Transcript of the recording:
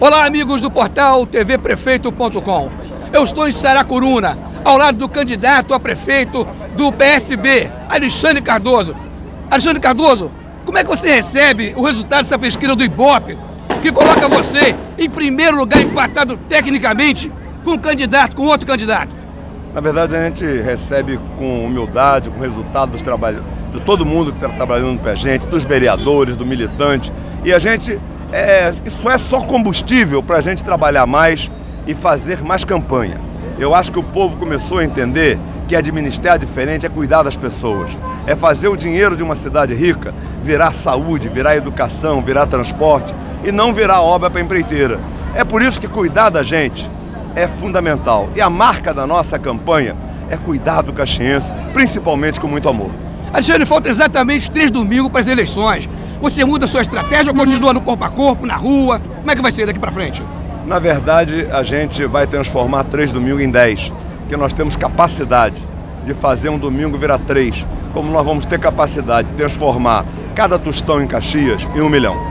Olá, amigos do portal tvprefeito.com. Eu estou em Saracuruna, ao lado do candidato a prefeito do PSB, Alexandre Cardoso. Alexandre Cardoso, como é que você recebe o resultado dessa pesquisa do Ibope, que coloca você em primeiro lugar empatado tecnicamente com um candidato, com outro candidato? Na verdade, a gente recebe com humildade, com o resultado dos trabalhos, de todo mundo que está trabalhando com a gente, dos vereadores, do militante. E a gente, é, isso é só combustível para a gente trabalhar mais e fazer mais campanha. Eu acho que o povo começou a entender que administrar diferente é cuidar das pessoas. É fazer o dinheiro de uma cidade rica virar saúde, virar educação, virar transporte e não virar obra para empreiteira. É por isso que cuidar da gente é fundamental. E a marca da nossa campanha é cuidar do caxiense, principalmente com muito amor. Alexandre, falta exatamente três domingos para as eleições. Você muda a sua estratégia ou continua no corpo a corpo, na rua? Como é que vai ser daqui para frente? Na verdade, a gente vai transformar três domingos em dez, porque nós temos capacidade de fazer um domingo virar três, como nós vamos ter capacidade de transformar cada tostão em Caxias em um milhão.